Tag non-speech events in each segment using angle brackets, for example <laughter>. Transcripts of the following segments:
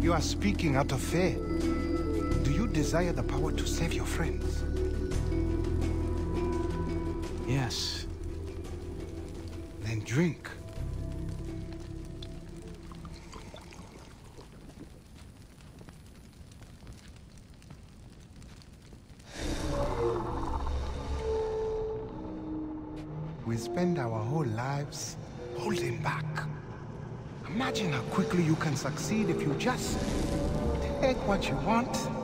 You are speaking out of fear. Do you desire the power to save your friends? Yes. Then drink. We spend our whole lives holding back. Imagine how quickly you can succeed if you just take what you want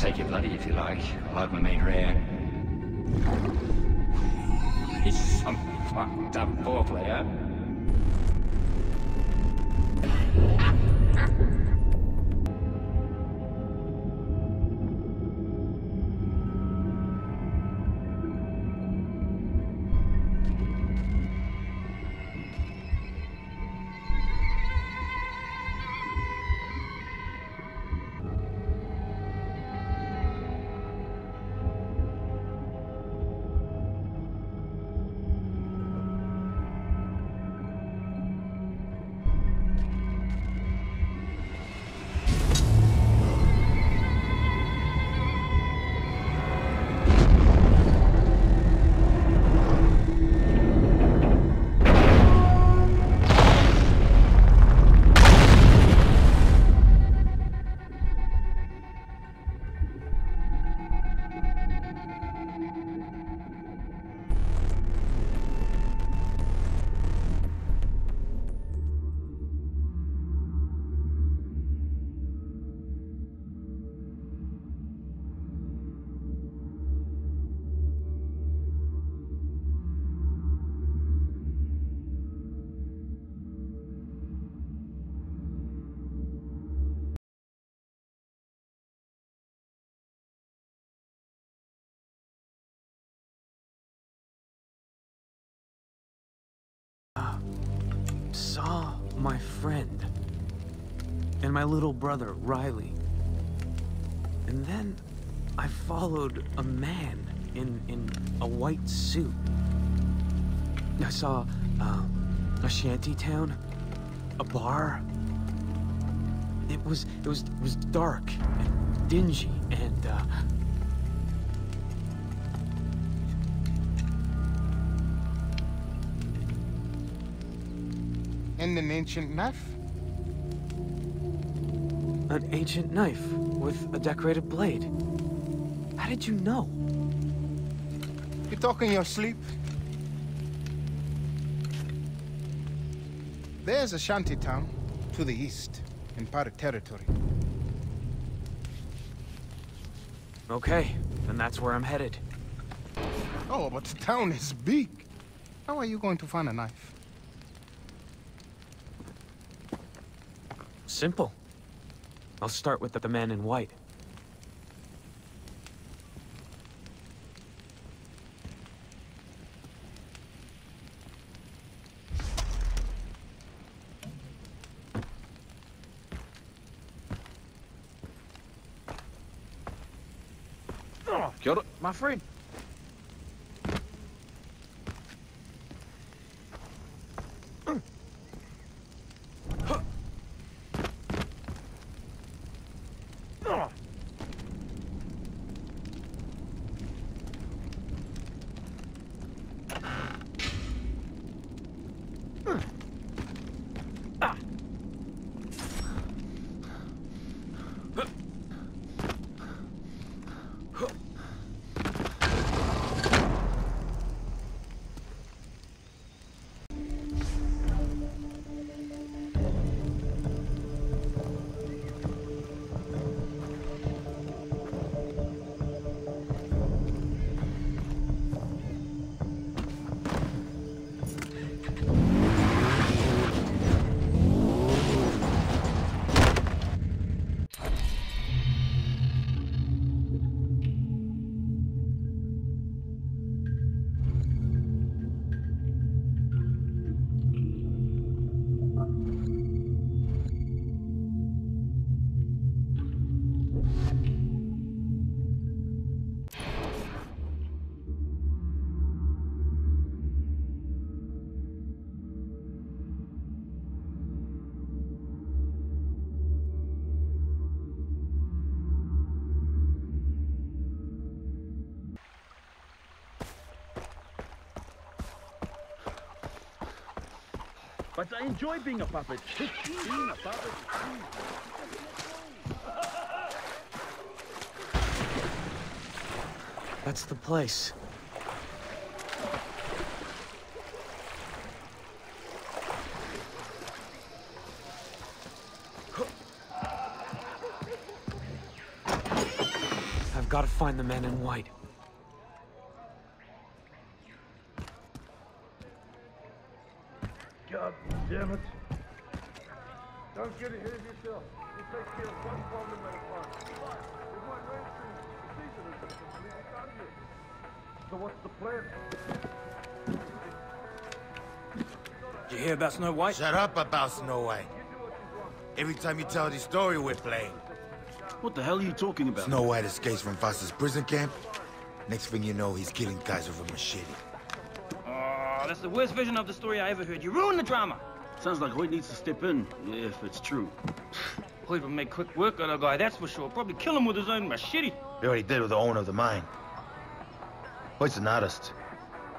take your bloody if you like. I'll have my main rare. He's some fucked up poor player. Saw my friend and my little brother, Riley. And then I followed a man in, in a white suit. I saw uh, a shanty town, a bar. It was it was it was dark and dingy and uh, and an ancient knife. an ancient knife with a decorated blade. How did you know? You talk in your sleep? There's a shanty town to the east in Para territory. Okay, then that's where I'm headed. Oh, but the town is big. How are you going to find a knife? Simple. I'll start with the man in white. Kia ora, my friend. I enjoy being a puppet. <laughs> being a puppet. That's the place. I've got to find the man in white. Damn it. Don't get ahead of yourself. You take care of one problem at a time. It might rain soon. The season is completely started yet. So what's the plan? Did you hear about Snow White? Shut up about Snow White. Every time you tell this story, we're playing. What the hell are you talking about? Snow White escapes from Foster's prison camp. Next thing you know, he's killing guys with a machete. Oh, that's the worst version of the story I ever heard. You ruined the drama. Sounds like Hoyt needs to step in, if it's true. <sighs> Hoyt will make quick work of the guy, that's for sure. Probably kill him with his own machete. He already did with the owner of the mine. Hoyt's an artist.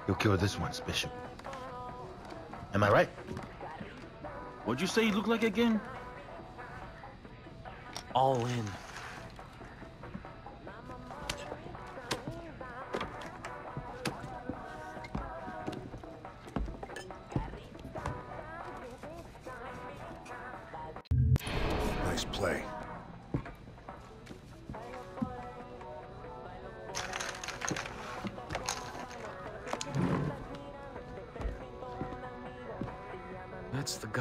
He'll kill this one, Bishop. Am I right? What'd you say he looked like again? All in.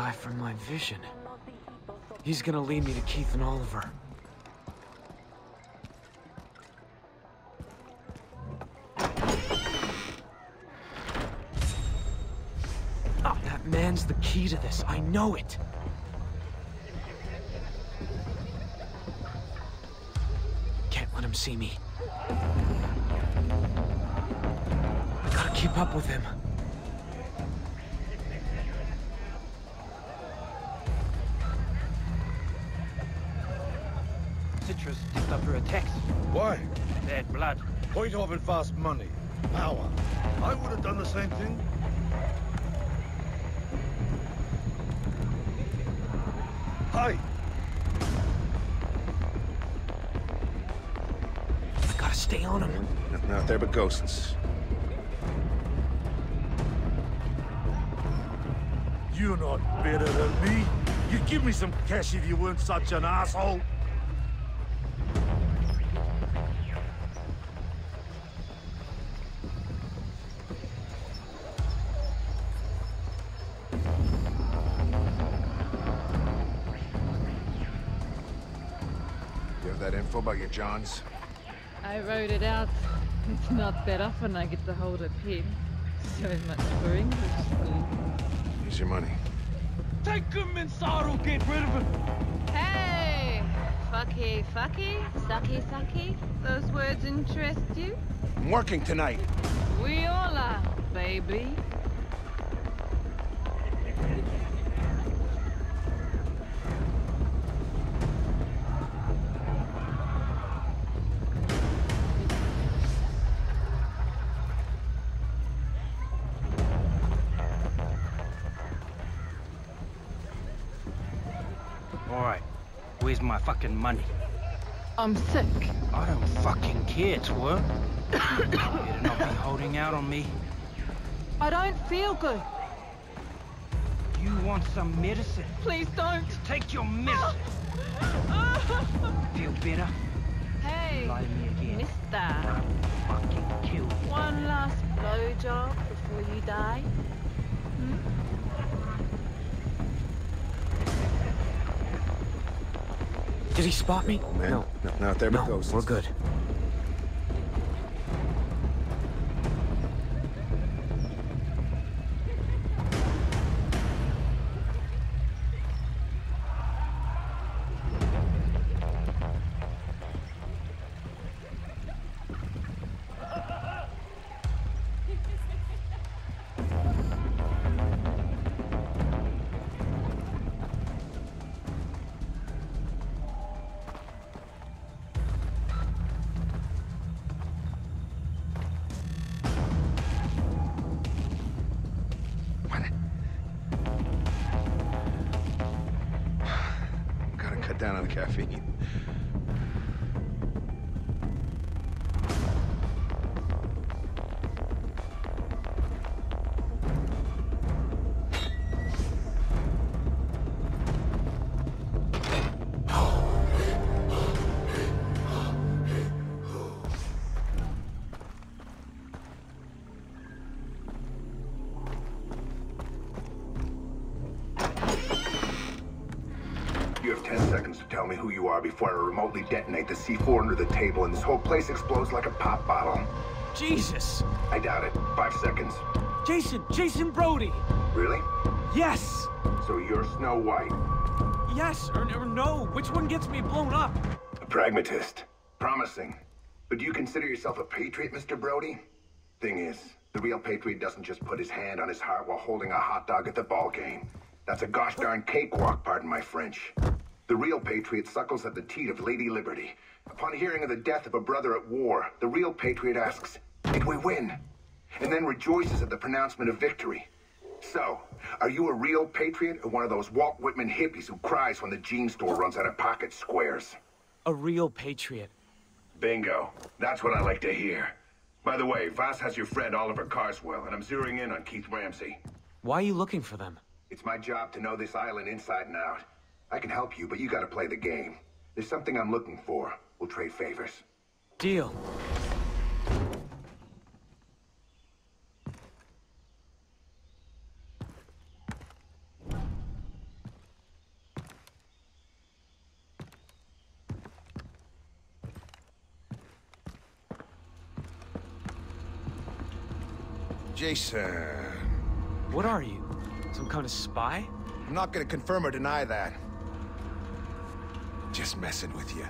Guy from my vision. He's gonna lead me to Keith and Oliver. Ah, that man's the key to this. I know it. Can't let him see me. I gotta keep up with him. Tipped up her attacks. Why? Bad blood. Point off and fast money. Power. I would have done the same thing. Hi. I gotta stay on him. Nothing out there but ghosts. You're not better than me. You'd give me some cash if you weren't such an asshole. That info about your Johns? I wrote it out. It's not that often I get to hold a pen. So much for English school. Here's your money. Take him inside or get rid of him. Hey! Fucky, fucky, sucky, sucky. Those words interest you? I'm working tonight. We all are, baby. Fucking money? I'm sick. I don't fucking care, twerp. <coughs> Better not be holding out on me. I don't feel good. You want some medicine? Please don't. Take your medicine. <laughs> Feel better? Hey, Lie me again. mister. Fucking kill you. One last blowjob before you die. Hmm? Did he spot me? Oh, man. No. No, not there, but No, ghosts. we're good. Tell me who you are before I remotely detonate the C4 under the table and this whole place explodes like a pop bottle. Jesus! I doubt it. Five seconds. Jason! Jason Brody! Really? Yes! So you're Snow White, Yes or, or no? Which one gets me blown up? a pragmatist. Promising. But do you consider yourself a patriot, Mr. Brody? Thing is, the real patriot doesn't just put his hand on his heart while holding a hot dog at the ball game. That's a gosh darn cakewalk, pardon my French. The real patriot suckles at the teat of Lady Liberty. Upon hearing of the death of a brother at war, the real patriot asks, Did we win? And then rejoices at the pronouncement of victory. So, are you a real patriot or one of those Walt Whitman hippies who cries when the jean store runs out of pocket squares? A real patriot. Bingo. That's what I like to hear. By the way, Vaas has your friend Oliver Carswell, and I'm zeroing in on Keith Ramsey. Why are you looking for them? It's my job to know this island inside and out. I can help you, but you gotta play the game. There's something I'm looking for. We'll trade favors. Deal. Jason. What are you? Some kind of spy? I'm not gonna confirm or deny that. Just messing with you.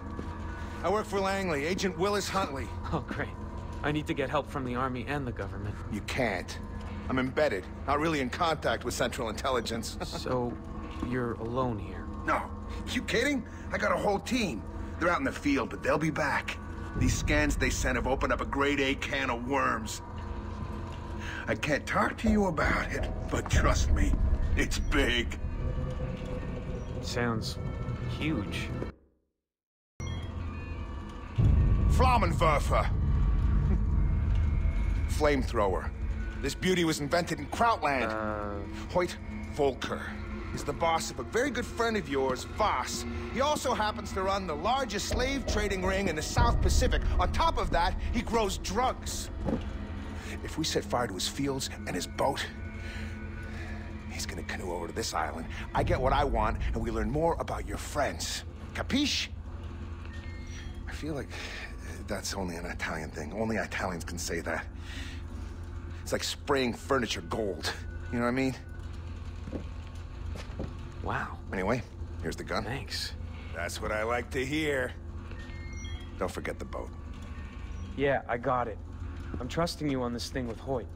I work for Langley, Agent Willis Huntley. Oh, great. I need to get help from the army and the government. You can't. I'm embedded, not really in contact with Central Intelligence. <laughs> So, you're alone here. No. You kidding? I got a whole team. They're out in the field, but they'll be back. These scans they sent have opened up a grade A can of worms. I can't talk to you about it, but trust me, it's big. Sounds huge. Flammenwerfer. <laughs> Flamethrower. This beauty was invented in Krautland. Uh, Hoyt Volker is the boss of a very good friend of yours, Vaas. He also happens to run the largest slave trading ring in the South Pacific. On top of that, he grows drugs. If we set fire to his fields and his boat, he's gonna canoe over to this island. I get what I want, and we learn more about your friends. Capiche? I feel like that's only an Italian thing. Only Italians can say that. It's like spraying furniture gold. You know what I mean? Wow. Anyway, here's the gun. Thanks. That's what I like to hear. Don't forget the boat. Yeah, I got it. I'm trusting you on this thing with Hoyt.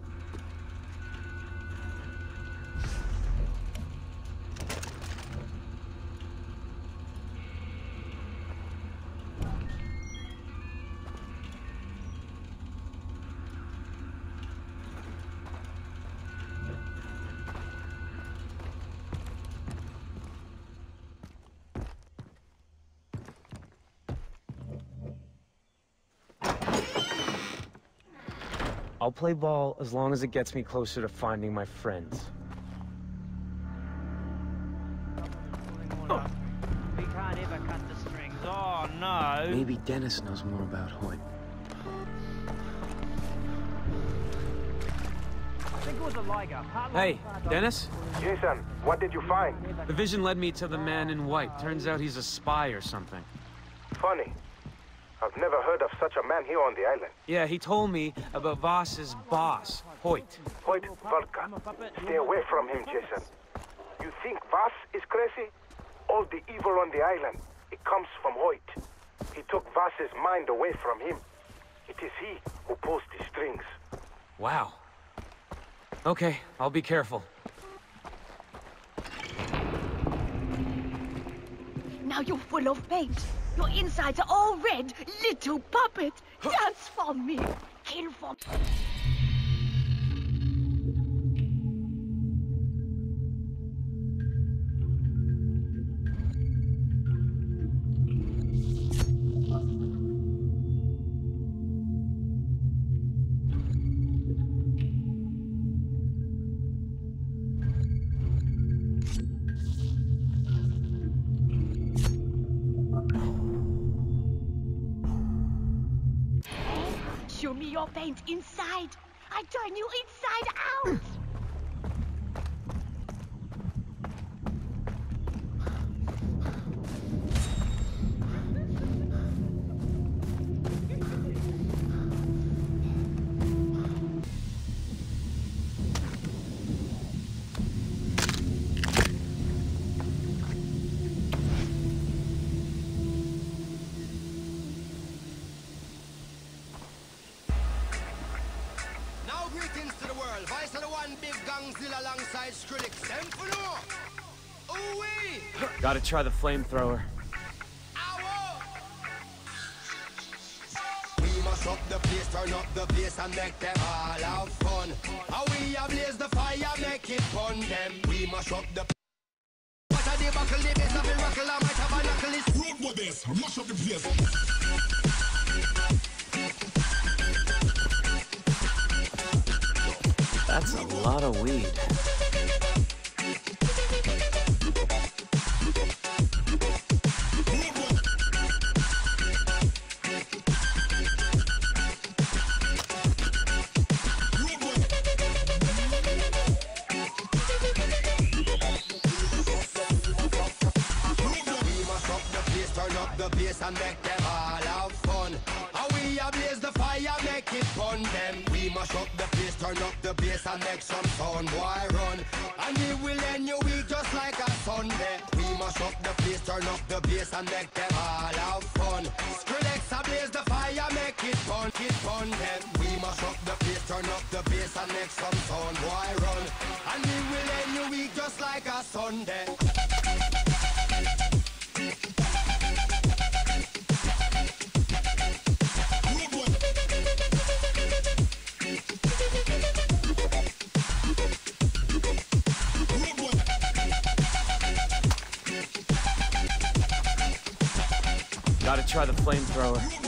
Play ball as long as it gets me closer to finding my friends. We can't ever cut the strings. Oh, no. Maybe Dennis knows more about Hoyt. I think it was a Liger. Hey, Dennis? Jason, what did you find? The vision led me to the man in white. Turns out he's a spy or something. Funny. I've never heard of such a man here on the island. Yeah, he told me about Vaas's boss, Hoyt. Hoyt Volker. Stay away from him, Jason. You think Vaas is crazy? All the evil on the island, it comes from Hoyt. He took Vaas's mind away from him. It is he who pulls the strings. Wow. Okay, I'll be careful. Now you're full of paint. Your insides are all red. Little puppet. Dance for me. Kill for Show inside. I turn you inside out. Gotta try the flamethrower. We must up the place, turn up the bass and make them all have fun. How we the fire, make it fun them. We must up the and make them all have fun. How we ablaze the fire, make it fun them. We must up the place, turn up the bass and make some sound, boy run. And it will end your week just like a Sunday. We must up the place, turn up the bass and make them all have fun. Skrillex ablaze the fire, make it fun, it fun them. We must up the place, turn up the bass and make some sound, boy run. And it will end your week just like a Sunday. Try the flamethrower.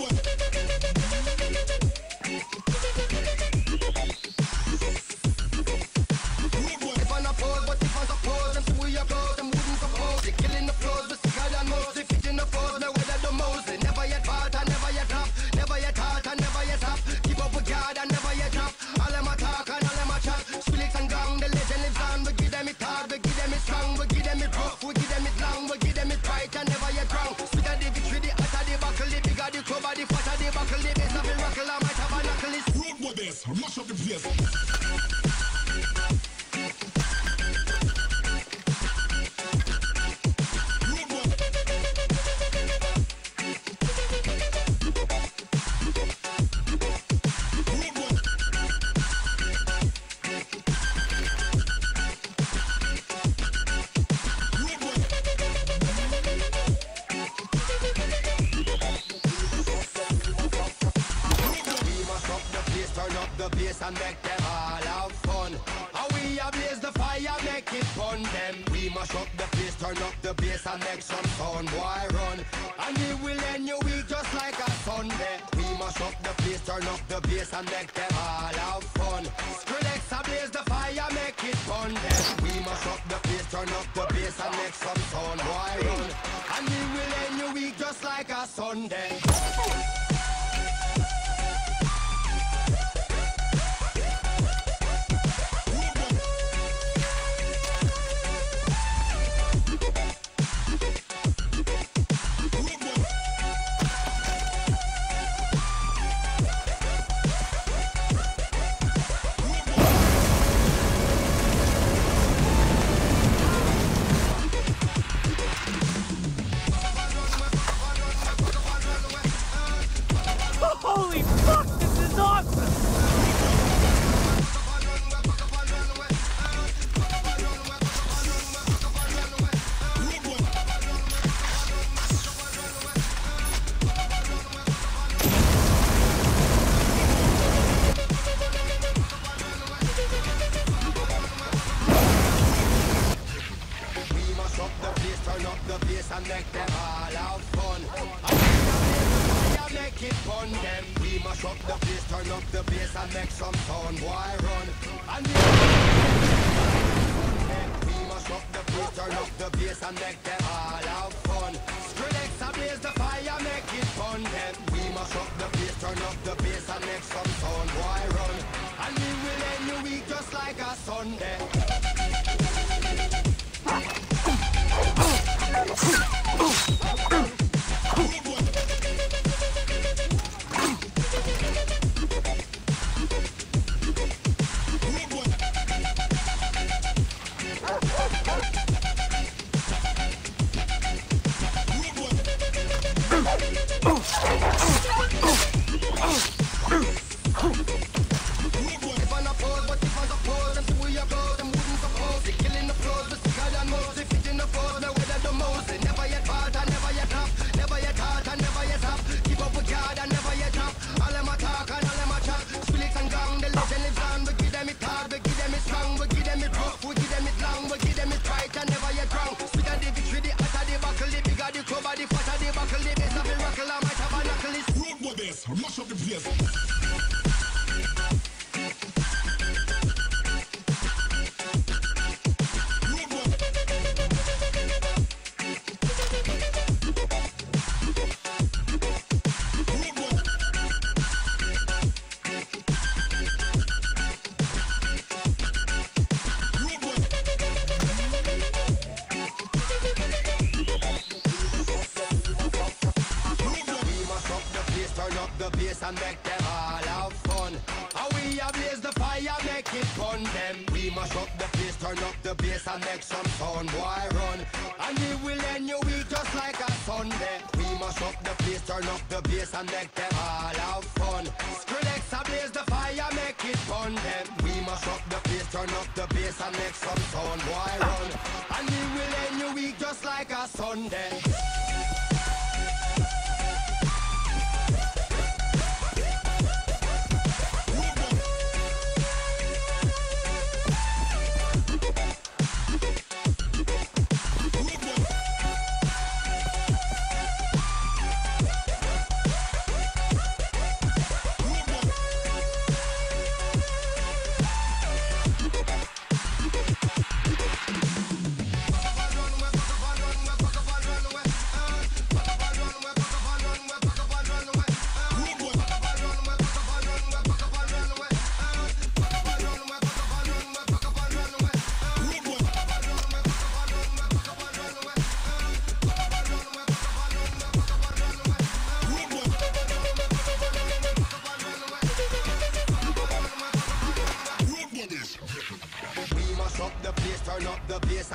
place and make them all have fun. How we ablaze the fire, make it fun. Them we mash up the place, turn up the bass and make some sound. Why run? And we will end your week just like a Sunday. We mash up the place, turn up the bass and make them all have fun. Skrillex ablaze the fire, make it fun. Them we mash up the place, turn up the bass and make some sound. Why run? And we will end your week just like a Sunday.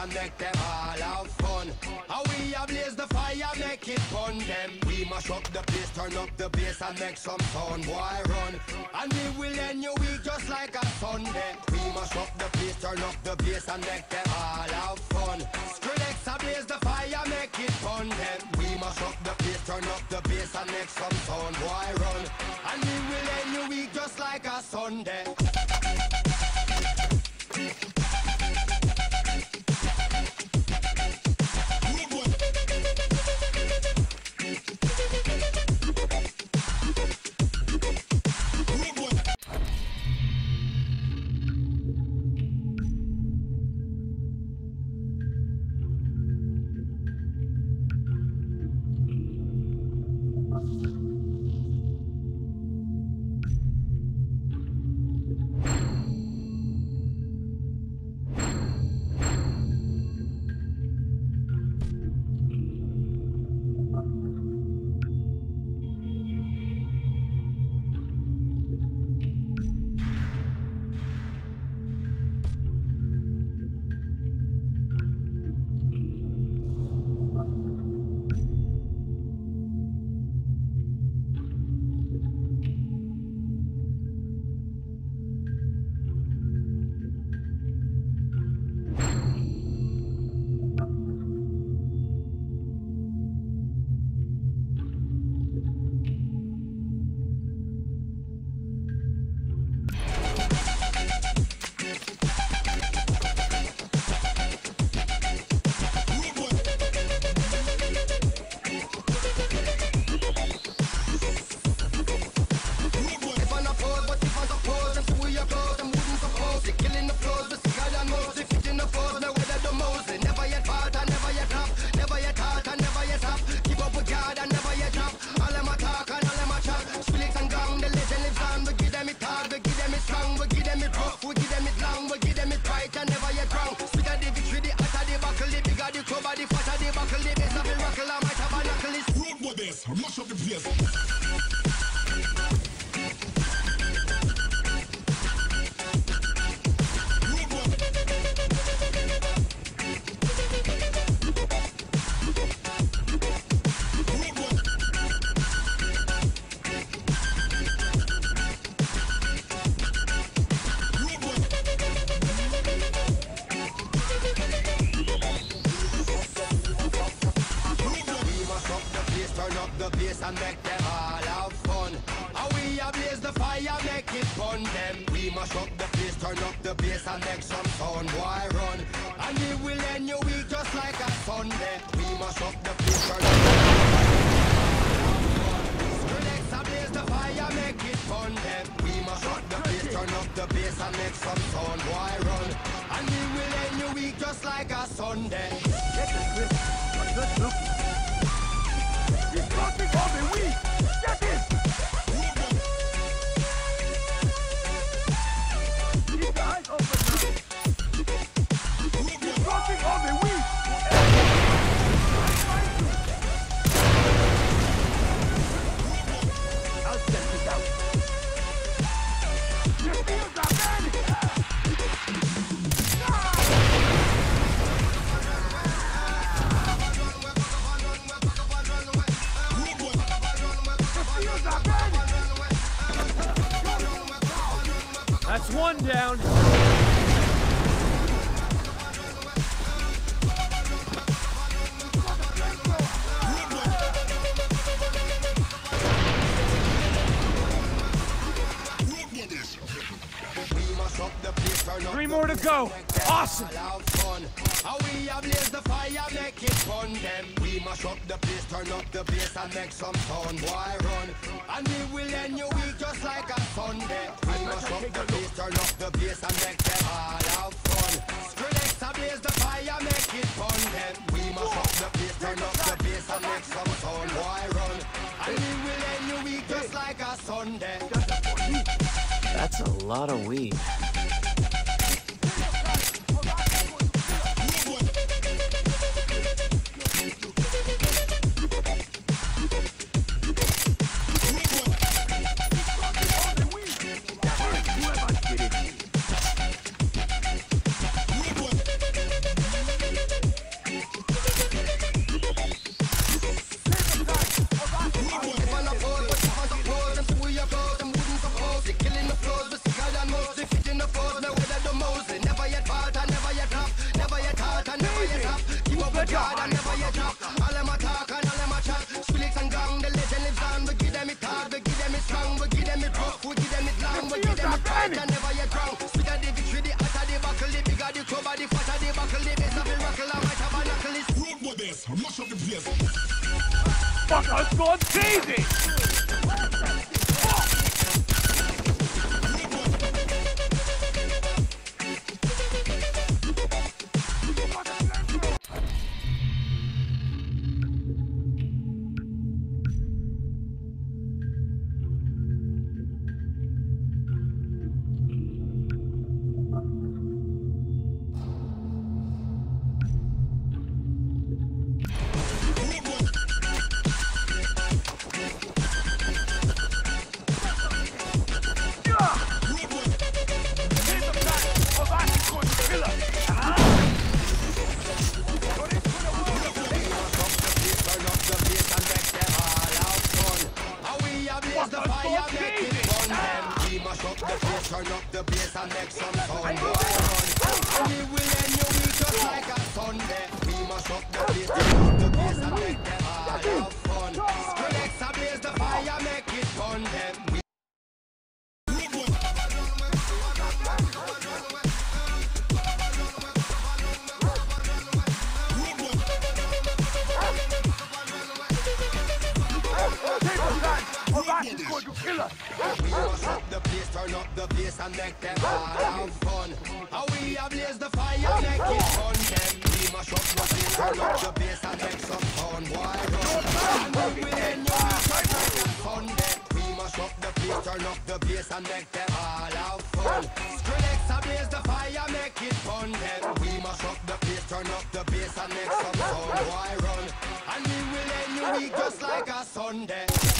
and make them all have fun. How we a the fire, make it fun them. We mash up the place, turn up the bass and make some sound, boy run. And we will end your week just like a Sunday. We mash up the place, turn up the bass and make them all have fun. Skrillex ablaze the fire, make it fun them. We mash up the place, turn up the bass and make some sound, boy run. And we will end your week just like a Sunday. Yes. Just like a Sunday.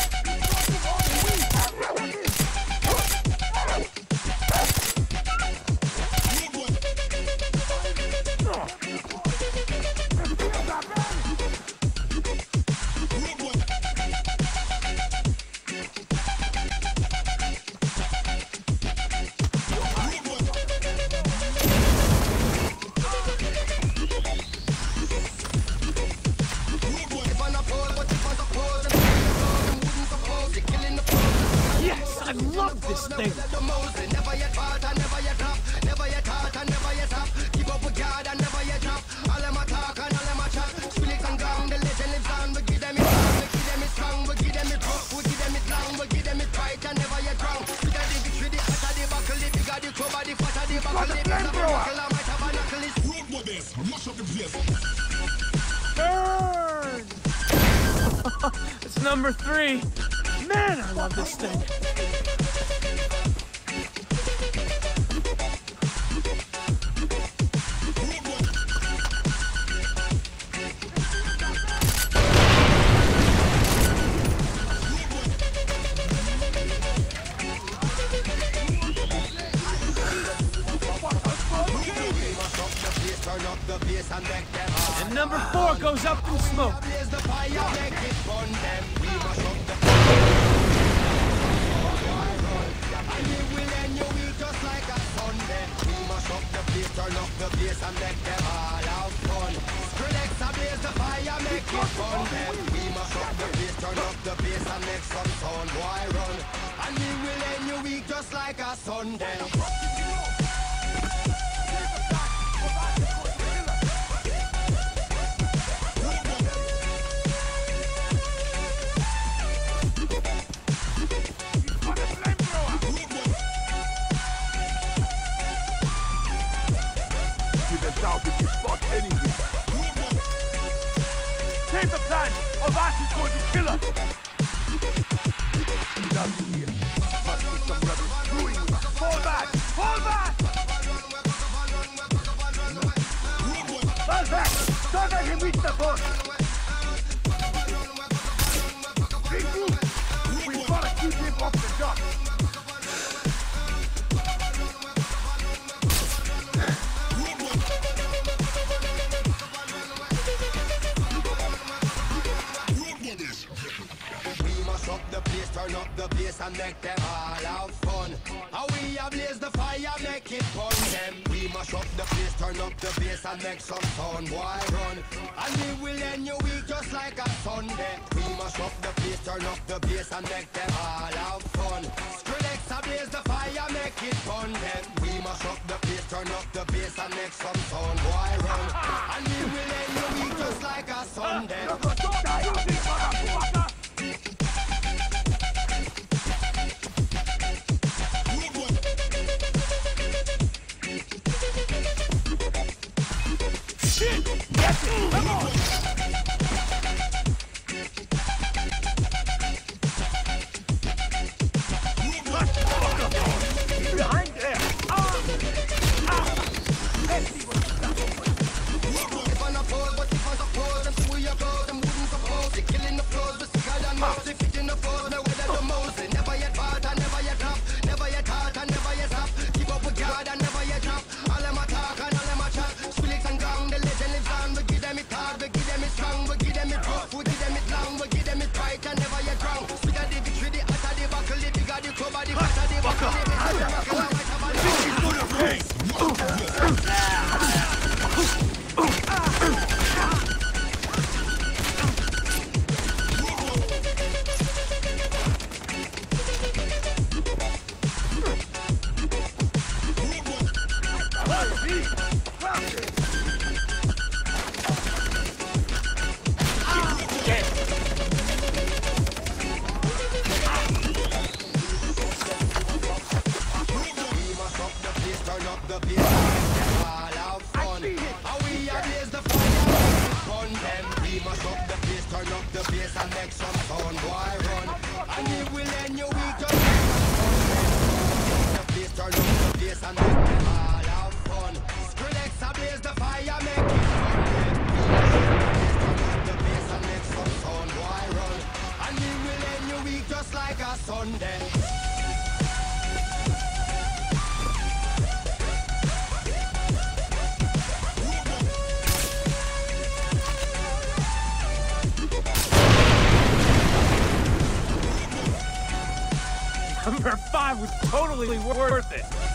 Smoke. the bass and make some sound, boy, run. And we will end your week just like a Sunday. We must up the place, turn up the bass and make them all have fun. Skrillex blaze the fire, make it fun, then. We must up the place, turn up the bass and make some sound, boy, run. And we will end your week just like a Sunday. Pop Sunday. Number five was totally worth it.